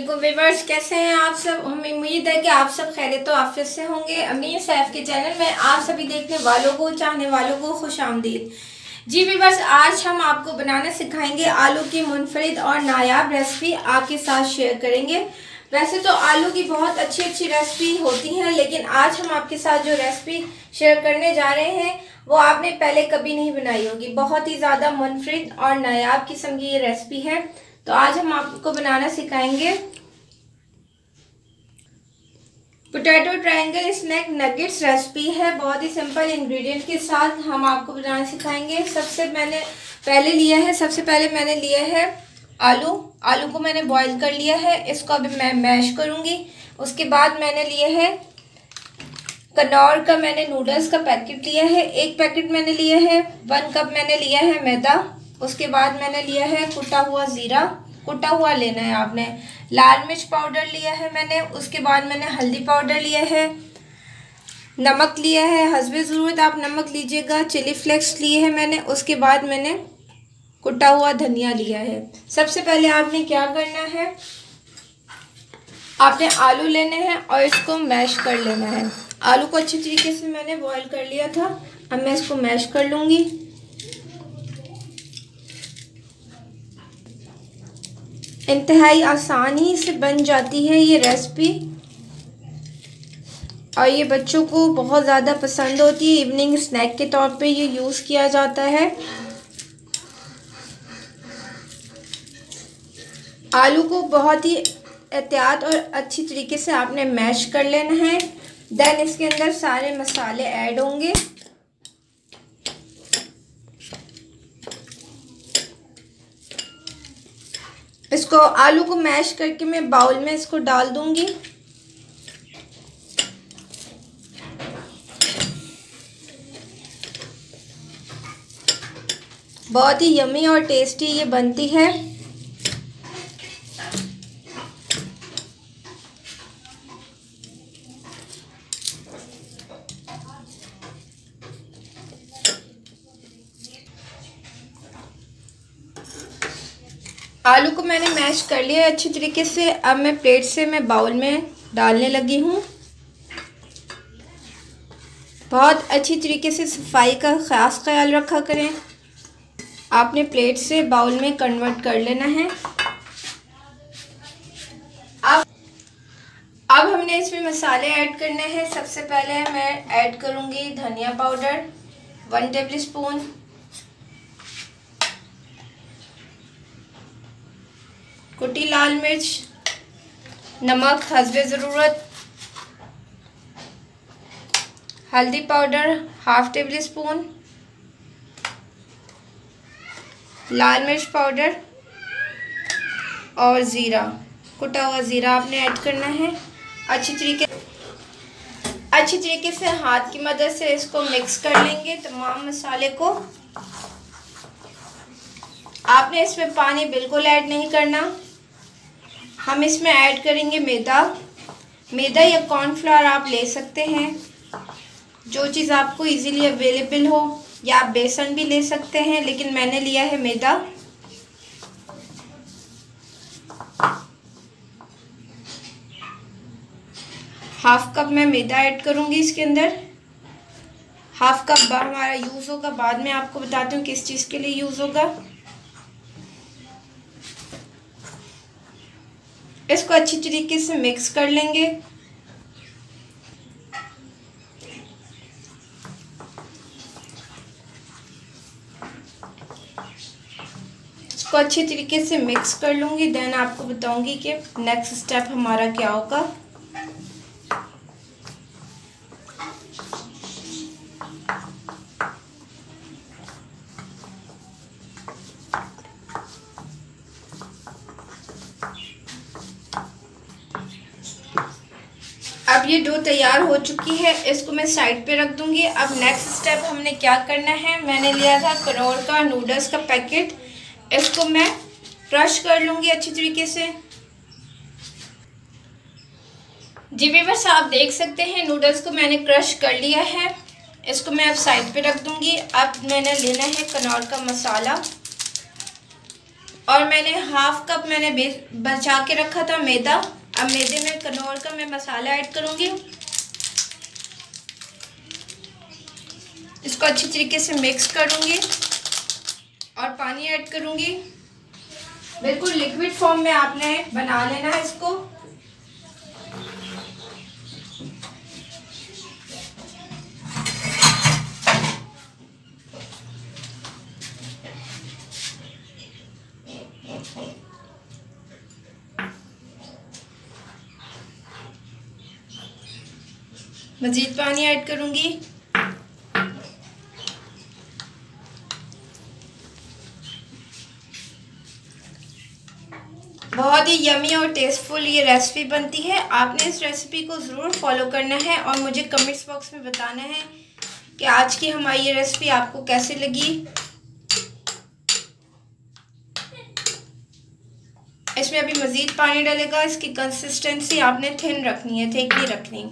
अस्सलाम वीवर्स कैसे हैं आप सब? हमें उम्मीद है कि आप सब खैर तो आफिस से होंगे। अमीन सैफ के चैनल में आप सभी देखने वालों को, चाहने वालों को खुश आमदीद। जी वीवर्स आज हम आपको बनाना सिखाएँगे आलू की मुनफरद और नायाब रेसिपी आपके साथ शेयर करेंगे। वैसे तो आलू की बहुत अच्छी अच्छी रेसिपी होती हैं, लेकिन आज हम आपके साथ जो रेसिपी शेयर करने जा रहे हैं, वो आपने पहले कभी नहीं बनाई होगी। बहुत ही ज़्यादा मुनफरद और नायाब किस्म की ये रेसिपी है। तो आज हम आपको बनाना सिखाएँगे potato triangle snack nuggets recipe है। बहुत ही सिंपल इंग्रेडिएंट के साथ हम आपको बनाना सिखाएँगे। सबसे मैंने पहले लिया है, सबसे पहले मैंने लिया है आलू। आलू को मैंने बॉईल कर लिया है। इसको अभी मैं मैश करूँगी। उसके बाद मैंने लिए है कनौर का मैंने नूडल्स का पैकेट लिया है। एक पैकेट मैंने लिया है वन कप मैंने लिया है मैदा। उसके बाद मैंने लिया है कुटा हुआ ज़ीरा। कुटा हुआ लेना है आपने। लाल मिर्च पाउडर लिया है मैंने। उसके बाद मैंने हल्दी पाउडर लिया है। नमक लिया है। हसब ज़रूरत, आप नमक लीजिएगा। चिली फ्लेक्स लिए है मैंने। उसके बाद मैंने कुटा हुआ धनिया लिया है। सबसे पहले आपने क्या करना है? आपने आलू लेने हैं और इसको मैश कर लेना है। आलू को अच्छी तरीके से मैंने बॉईल कर लिया था। अब मैं इसको मैश कर लूँगी। इंतहाई आसानी से बन जाती है ये रेसिपी और ये बच्चों को बहुत ज़्यादा पसंद होती है। इवनिंग स्नैक के तौर पे ये यूज़ किया जाता है। आलू को बहुत ही एहतियात और अच्छी तरीके से आपने मैश कर लेना है। देन इसके अंदर सारे मसाले ऐड होंगे। इसको आलू को मैश करके मैं बाउल में इसको डाल दूँगी। बहुत ही यमी और टेस्टी ये बनती है। आलू को मैंने मैश कर लिया है अच्छी तरीके से। अब मैं प्लेट से मैं बाउल में डालने लगी हूँ। बहुत अच्छी तरीके से सफ़ाई का ख़ास ख्याल रखा करें। आपने प्लेट से बाउल में कन्वर्ट कर लेना है। अब अब हमने इसमें मसाले ऐड करने हैं। सबसे पहले मैं ऐड करूँगी धनिया पाउडर, वन टेबल स्पून कुटी लाल मिर्च, नमक हसब ज़रूरत, हल्दी पाउडर, हाफ़ टेबल स्पून लाल मिर्च पाउडर और ज़ीरा। कुटा हुआ ज़ीरा आपने ऐड करना है। अच्छी तरीके अच्छी तरीके से हाथ की मदद से इसको मिक्स कर लेंगे तमाम मसाले को। आपने इसमें पानी बिल्कुल ऐड नहीं करना। हम इसमें ऐड करेंगे मैदा। मैदा या कॉर्नफ्लावर आप ले सकते हैं। जो चीज़ आपको इजीली अवेलेबल हो, या आप बेसन भी ले सकते हैं, लेकिन मैंने लिया है मैदा। हाफ़ कप मैं मैदा ऐड करूँगी इसके अंदर। हाफ़ कप हमारा यूज़ होगा। बाद में आपको बताती हूँ किस चीज़ के लिए यूज़ होगा। इसको अच्छी तरीके से मिक्स कर लेंगे। इसको अच्छी तरीके से मिक्स कर लूँगी देन आपको बताऊँगी कि नेक्स्ट स्टेप हमारा क्या होगा। अब ये डो तैयार हो चुकी है, इसको मैं साइड पे रख दूँगी। अब नेक्स्ट स्टेप हमने क्या करना है? मैंने लिया था करोड़ का नूडल्स का पैकेट इसको मैं क्रश कर लूँगी अच्छी तरीके से। जी वीवर्स आप देख सकते हैं नूडल्स को मैंने क्रश कर लिया है। इसको मैं अब साइड पे रख दूँगी। अब मैंने लेना है कनौर का मसाला। और मैंने हाफ़ कप मैंने बचा के रखा था मैदा। अब मैदे में कनौर का मैं मसाला ऐड करूँगी। इसको अच्छी तरीके से मिक्स करूँगी और पानी ऐड करूँगी। बिल्कुल लिक्विड फॉर्म में आपने बना लेना है इसको। मज़ीद पानी ऐड करूँगी। बहुत ही यमी और टेस्टफुल ये रेसिपी बनती है। आपने इस रेसिपी को ज़रूर फॉलो करना है और मुझे कमेंट्स बॉक्स में बताना है कि आज की हमारी ये रेसिपी आपको कैसी लगी। इसमें अभी मज़ीद पानी डालेगा, इसकी कंसिस्टेंसी आपने थिन रखनी है, थिक नहीं रखनी।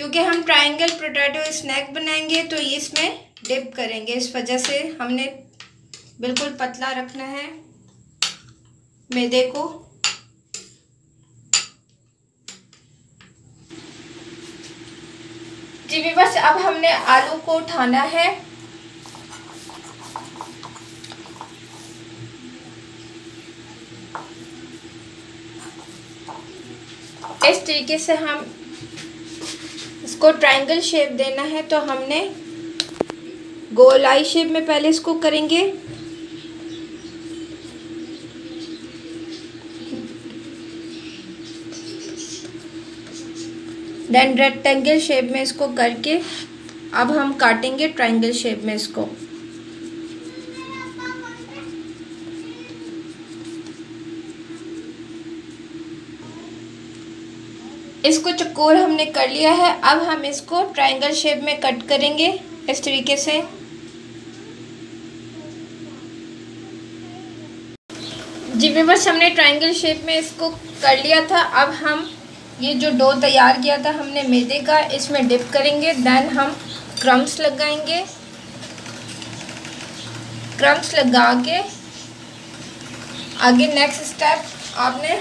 क्योंकि हम ट्रायंगल पोटैटो स्नैक बनाएँगे तो इसमें डिप करेंगे। इस वजह से हमने बिल्कुल पतला रखना है। मैदे को। जी बस अब हमने आलू को उठाना है। इस तरीके से हम इसको ट्रायंगल शेप देना है तो हमने गोलाई शेप में पहले इसको करेंगे। देन रेक्टेंगल शेप में इसको करके अब हम काटेंगे ट्रायंगल शेप में इसको। इसको चकोर हमने कर लिया है। अब हम इसको ट्रायंगल शेप में कट करेंगे इस तरीके से। जी बस हमने ट्रायंगल शेप में इसको कर लिया था। अब हम ये जो डो तैयार किया था हमने मैदे का, इसमें डिप करेंगे। देन हम क्रम्स लगाएँगे। क्रम्स लगा के आगे नेक्स्ट स्टेप आपने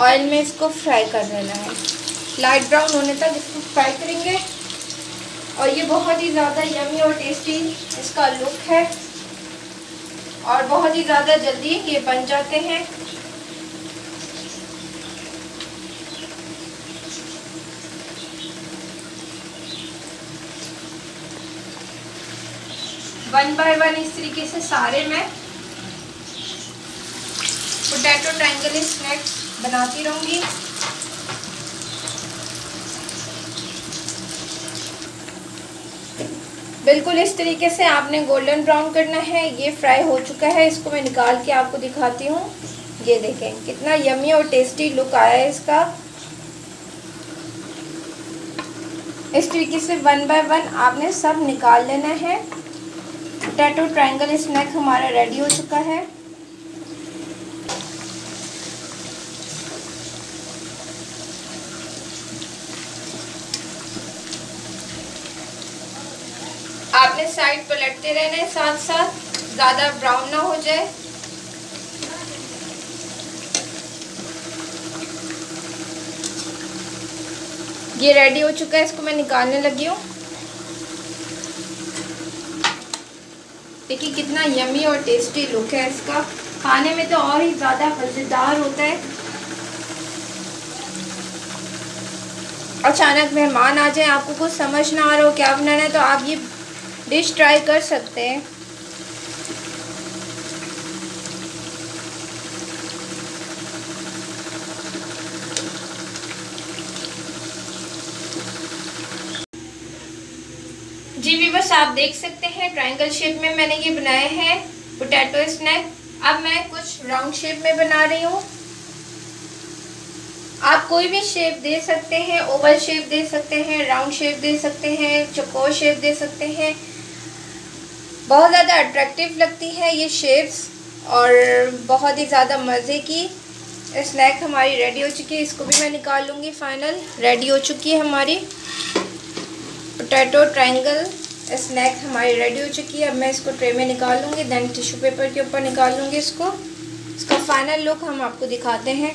ऑयल में इसको फ्राई कर देना है। लाइट ब्राउन होने तक इसको फ्राई करेंगे। और ये बहुत ही ज़्यादा यमी और टेस्टी इसका लुक है। और बहुत ही ज़्यादा जल्दी ये बन जाते हैं। वन बाय वन इस तरीके से सारे मैं पोटैटो ट्रायंगल स्नैक्स बनाती रहूँगी। बिल्कुल इस तरीके से आपने गोल्डन ब्राउन करना है, ये फ्राई हो चुका है, इसको मैं निकाल के आपको दिखाती हूँ। ये देखें, कितना यमी और टेस्टी लुक आया है इसका। इस तरीके से वन बाय वन आपने सब निकाल लेना है। पोटैटो ट्रायंगल स्नैक हमारा रेडी हो चुका है आपने साइड पलटते रहना है साथ साथ ज़्यादा ब्राउन ना हो जाए। ये रेडी हो चुका है, इसको मैं निकालने लगी हूँ। देखिए कितना यमी और टेस्टी लुक है इसका। खाने में तो और ही ज़्यादा मज़ेदार होता है। अचानक मेहमान आ जाए, आपको कुछ समझ ना आ रहा हो क्या बनाना है तो आप ये डिश ट्राई कर सकते हैं। जी बस आप देख सकते हैं ट्रायंगल शेप में मैंने ये बनाए हैं पोटैटो स्नैक अब मैं कुछ राउंड शेप में बना रही हूँ। आप कोई भी शेप दे सकते हैं ओवल शेप दे सकते हैं राउंड शेप दे सकते हैं चकोर शेप दे सकते हैं। बहुत ज़्यादा अट्रैक्टिव लगती है ये शेप्स और बहुत ही ज़्यादा मज़े की स्नैक हमारी रेडी हो चुकी है। इसको भी मैं निकाल लूँगी फाइनल रेडी हो चुकी है हमारी पोटैटो ट्रायंगल स्नैक हमारी रेडी हो चुकी है। अब मैं इसको ट्रे में निकाल लूँगी देन टिश्यू पेपर के ऊपर निकाल लूँगी इसको। इसका फाइनल लुक हम आपको दिखाते हैं।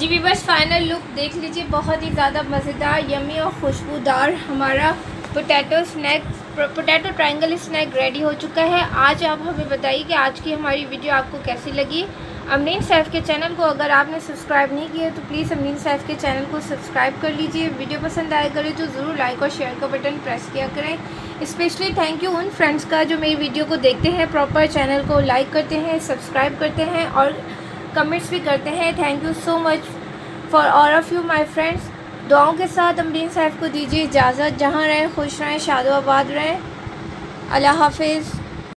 जी बस फाइनल लुक देख लीजिए, बहुत ही ज़्यादा मज़ेदार यमी और खुशबूदार हमारा potato snack potato triangle snack ready हो चुका है। आज आप हमें बताइए कि आज की हमारी वीडियो आपको कैसी लगी। अमरीन सैफ के चैनल को अगर आपने सब्सक्राइब नहीं किया तो प्लीज़ अमरीन सैफ के चैनल को सब्सक्राइब कर लीजिए। वीडियो पसंद आया करें तो ज़रूर लाइक और शेयर का बटन प्रेस किया करें। स्पेशली थैंक यू उन फ्रेंड्स का जो मेरी वीडियो को देखते हैं प्रॉपर चैनल को लाइक करते हैं सब्सक्राइब करते हैं और कमेंट्स भी करते हैं. Thank you so much for all of you my friends दुआओं के साथ अमरीन साहब को दीजिए इजाज़त. जहाँ रहें, खुश रहें शादोबाद रहें. अल्लाह हाफिज़.